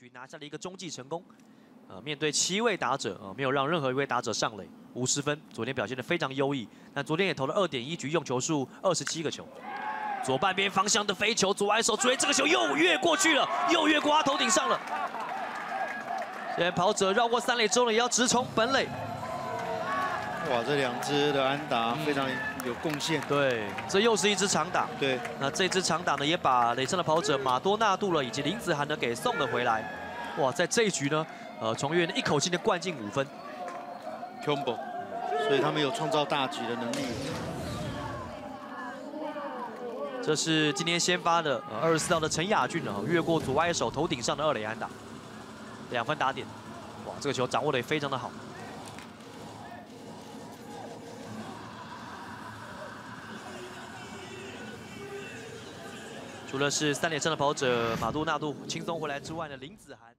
局拿下了一个中继成功。呃，面对七位打者，呃，没有让任何一位打者上垒，五十分。昨天表现的非常优异，但昨天也投了二点一局，用球数二十七个球。左半边方向的飞球，左外手追这个球又越过去了，又越过他头顶上了。现在跑者绕过三垒之后呢，也要直冲本垒。哇，这两支的安达非常有贡献。对，这又是一支长打。对，那这支长打呢，也把垒上的跑者马多纳杜了以及林子涵呢给送了回来。哇，在这一局呢，呃，崇越一口气的灌进五分。Combo，所以他们有创造大局的能力。这是今天先发的呃二十四号的陈雅俊啊，越过左外手头顶上的二垒安打，两分打点。哇，这个球掌握的也非常的好。除了是三连胜的跑者马杜纳杜轻松回来之外呢，林子涵。